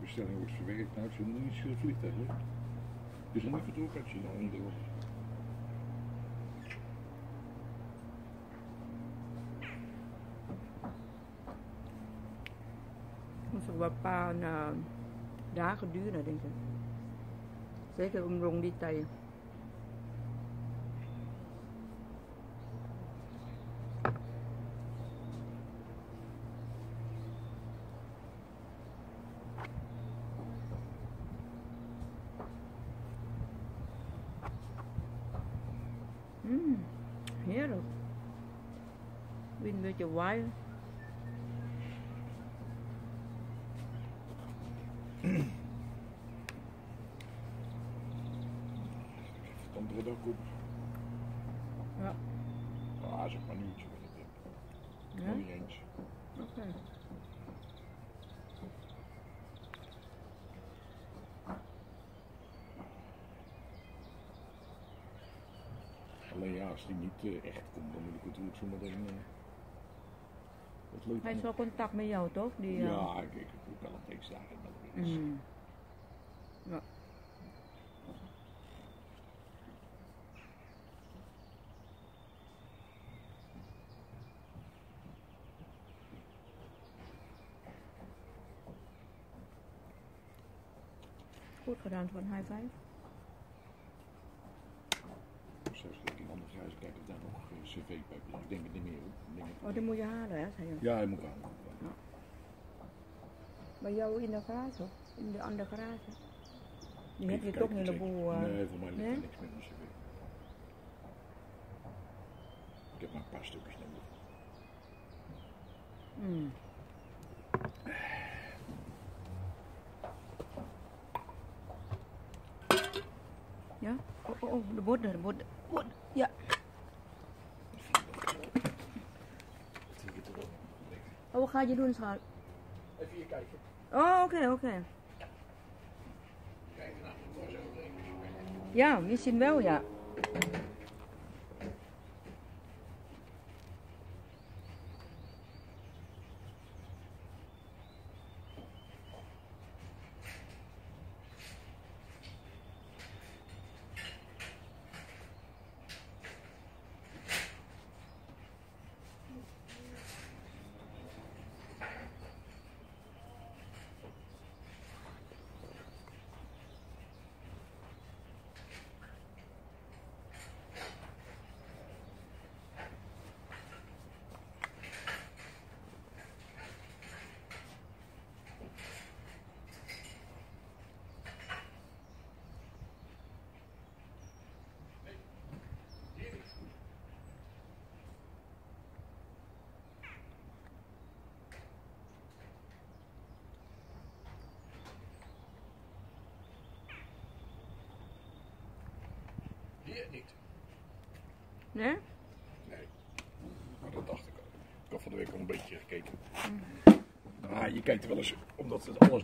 bestelling wordt verwerkt. Nou, het is niet vliegtuig, hè? Het is nog niet vertrokken uit China, onderdeel. Het zal wel een paar eh, dagen duren, denk ik. Zeker om rond die tijd. Mm, heerlijk. Weer een beetje waaien. Het andere dag op. Ja. Ah, zeg maar een uurtje. Nog niet eens. Oké. Alleen ja, als die niet eh, echt komt, dan moet ik natuurlijk zo meteen. eh leuk. Hij heeft wel contact met jou, toch? Die, eh, Ja, ik, ik, ik kan het deze dagen wel weer. mm. Ja. Goed gedaan van high five. Ik in andere huis kijken of daar nog eh, cv bij is. Ik denk het niet meer. hoor. Ik Oh, die moet je halen, hè? Zei je. Ja, hij moet aan. Bij jou in de garage, of? in de andere garage. Die heb je toch een kijken, heleboel. checken. eh, Nee, voor mij ligt nee? er niks met mijn cv. Ik heb maar een paar stukjes nodig. mm. Ja? Oh, oh, oh, de borden, de borden. Ja. Er? Oh, wat ga je doen, schat? Even hier kijken. Oh, oké, oké. Het was ook denk ik. Ja, misschien wel, ja. Hier niet. Nee? Nee. Maar dat dacht ik al. Ik had van de week al een beetje gekeken. Mm. Ah, je kijkt er wel eens, omdat het alles